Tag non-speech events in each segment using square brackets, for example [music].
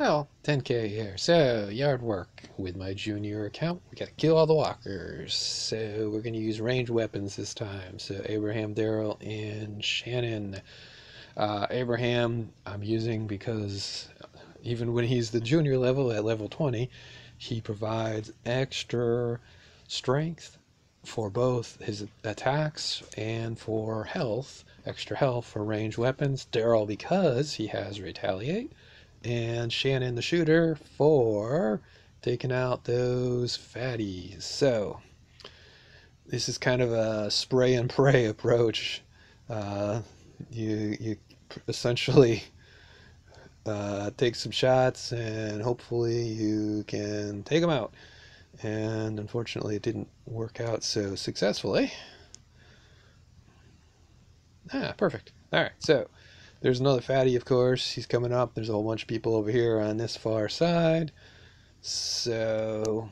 Well, 10k here. So, yard work with my junior account. We gotta kill all the walkers. So, we're gonna use ranged weapons this time. So, Abraham, Daryl, and Shannon. Uh, Abraham, I'm using because even when he's the junior level at level 20, he provides extra strength for both his attacks and for health, extra health for ranged weapons. Daryl, because he has retaliate and Shannon the shooter for taking out those fatties. So this is kind of a spray and pray [laughs] approach. Uh, you you essentially uh, take some shots and hopefully you can take them out. And unfortunately, it didn't work out so successfully. Ah, perfect. All right, so there's another fatty, of course. He's coming up. There's a whole bunch of people over here on this far side. So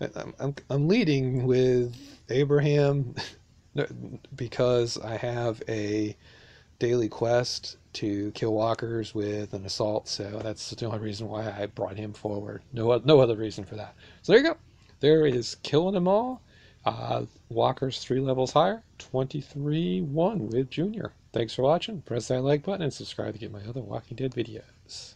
I'm, I'm, I'm leading with Abraham [laughs] because I have a daily quest to kill walkers with an assault. So that's the only reason why I brought him forward. No, no other reason for that. So there you go. There is killing them all. Uh, walkers three levels higher. 23-1 with Junior. Thanks for watching. Press that like button and subscribe to get my other Walking Dead videos.